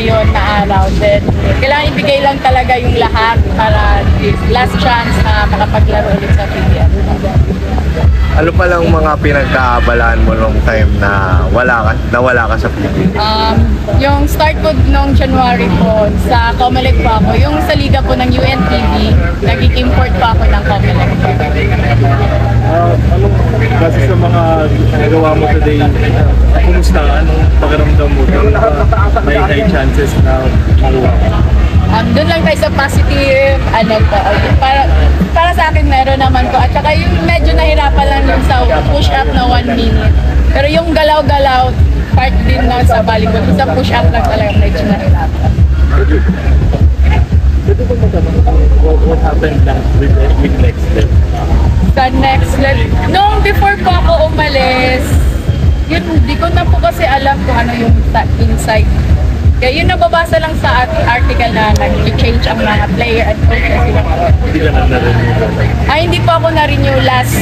ngayon na araw. Then, kailangan ibigay lang talaga yung lahat para last chance na makapaglaro ulit sa PBL. Ano pa lang mga pinagkaabalaan mo nung time na wala ka, nawala ka sa PBL? Um, yung start ko nung January po, sa Comelec po ako. Yung sa liga po ng UNTV, nag-import po ako ng Comelec. Ah, anong base sa mga nagawa mo today, kumusta? Anong pakiramdam mo? Ka may high chances na makuha? Um, doon lang tayo sa positive, ano po, para, para sa akin meron naman po. At saka yung medyo nahirapan lang yung sa push up na one minute. Pero yung galaw-galaw, part din na sa volleyball. Yung sa push up lang talaga medyo nahirapan. Pwede ko what happened last with, with next step? Sa next level, nung before po ako umalis, yun, di ko na po kasi alam kung ano yung inside. Kaya yun nababasa lang sa article na nag-change ang mga player at coaches. Hindi ka na. Ay, hindi po ako na-renew last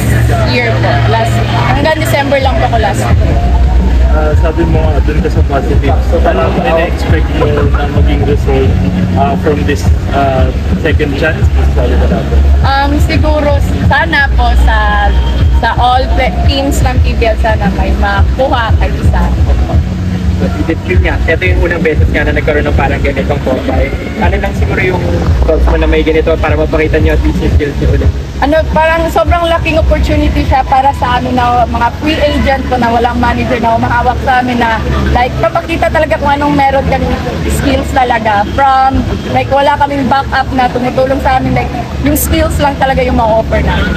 year po. Last, hanggang December lang po ako last year. Ah, sabi mo nga, doon ka sa positive. So, ano mo ina-expect mo na maging result ah, from this ah, second chance? Sabi ka. Um, siguro sana po sa sa all play- teams ng PBL sana may makuha kayo isa. Edith yun nga, ito yung unang beses nga na nagkaroon ng parang ganitong combine. Ano lang siguro yung thoughts mo na may ganito para mapakita nyo at least yung skills nyo ulit? Ano, parang sobrang laking opportunity siya para sa amin na mga free agent ko na walang manager na umahawak sa amin na like papakita talaga kung anong meron kang skills talaga from like wala kaming backup na tumutulong sa amin like yung skills lang talaga yung ma-offer namin.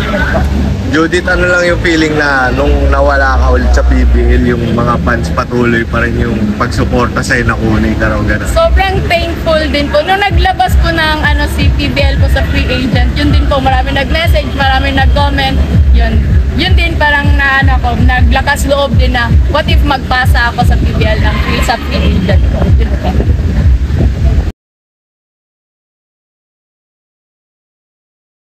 Judith, ano lang yung feeling na nung nawala ka ulit sa PBL, yung mga fans patuloy pa rin yung pagsuporta sa'yo na kunay ka raw gano'n? Sobrang thankful din po. Nung naglabas po ng ano, si PBL po sa free agent, yun din po, marami nag-message, marami nag-comment. Yun, yun din parang na, ano ko, naglakas loob din na, what if magpasa ako sa PBL ng free, sa free agent ko. Yun po.